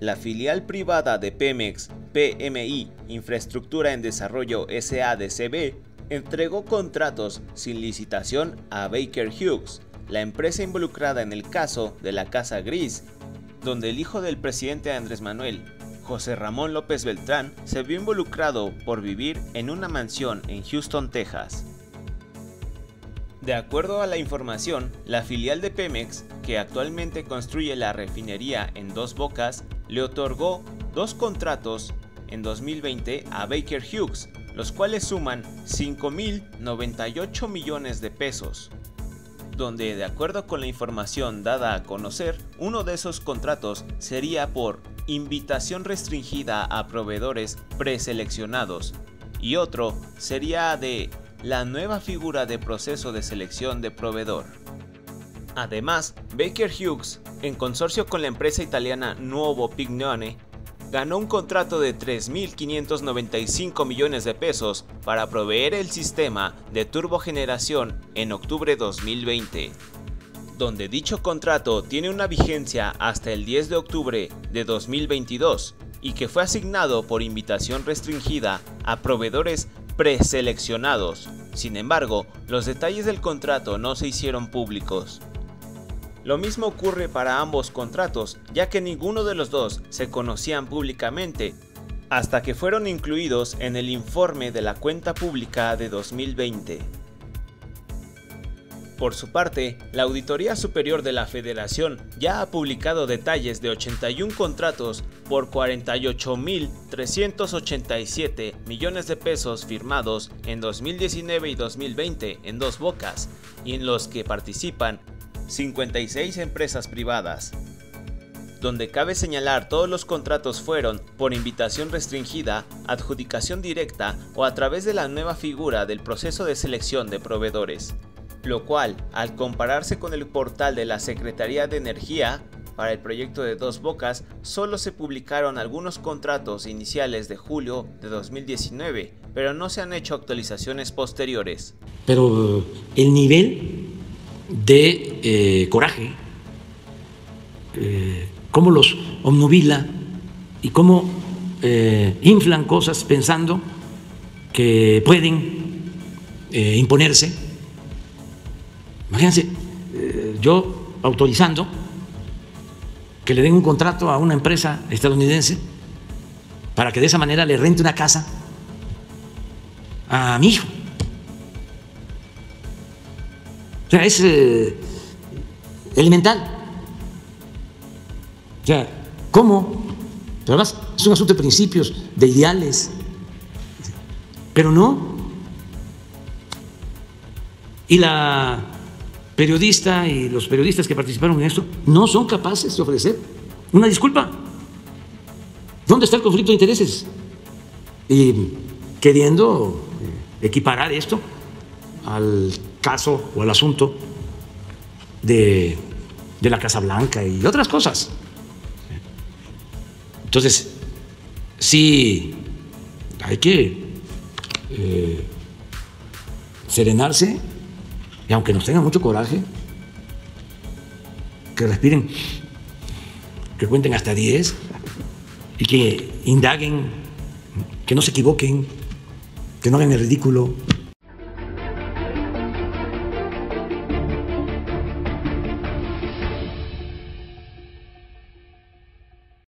la filial privada de Pemex, PMI, Infraestructura en Desarrollo SADCB, entregó contratos sin licitación a Baker Hughes, la empresa involucrada en el caso de la Casa Gris, donde el hijo del presidente Andrés Manuel, José Ramón López Beltrán, se vio involucrado por vivir en una mansión en Houston, Texas. De acuerdo a la información, la filial de Pemex, que actualmente construye la refinería en Dos Bocas, le otorgó dos contratos en 2020 a Baker Hughes, los cuales suman 5.098 millones de pesos, donde de acuerdo con la información dada a conocer, uno de esos contratos sería por invitación restringida a proveedores preseleccionados y otro sería de la nueva figura de proceso de selección de proveedor. Además, Baker Hughes, en consorcio con la empresa italiana Nuovo Pignone, ganó un contrato de 3.595 millones de pesos para proveer el sistema de turbogeneración en octubre 2020, donde dicho contrato tiene una vigencia hasta el 10 de octubre de 2022 y que fue asignado por invitación restringida a proveedores preseleccionados. Sin embargo, los detalles del contrato no se hicieron públicos. Lo mismo ocurre para ambos contratos, ya que ninguno de los dos se conocían públicamente, hasta que fueron incluidos en el informe de la cuenta pública de 2020. Por su parte, la Auditoría Superior de la Federación ya ha publicado detalles de 81 contratos por 48.387 millones de pesos firmados en 2019 y 2020 en dos bocas, y en los que participan 56 empresas privadas. Donde cabe señalar todos los contratos fueron por invitación restringida, adjudicación directa o a través de la nueva figura del proceso de selección de proveedores lo cual, al compararse con el portal de la Secretaría de Energía, para el proyecto de Dos Bocas solo se publicaron algunos contratos iniciales de julio de 2019, pero no se han hecho actualizaciones posteriores. Pero el nivel de eh, coraje, eh, cómo los omnubila y cómo eh, inflan cosas pensando que pueden imponerse Imagínense, yo autorizando que le den un contrato a una empresa estadounidense para que de esa manera le rente una casa a mi hijo. O sea, es elemental. O sea, ¿cómo? Pero además es un asunto de principios, de ideales. Pero no. Y la periodista y los periodistas que participaron en esto no son capaces de ofrecer una disculpa. ¿Dónde está el conflicto de intereses? Y queriendo eh, equiparar esto al caso o al asunto de, la Casa Blanca y otras cosas. Entonces, sí, hay que eh, serenarse y aunque nos tengan mucho coraje, que respiren, que cuenten hasta 10 y que indaguen, que no se equivoquen, que no hagan el ridículo.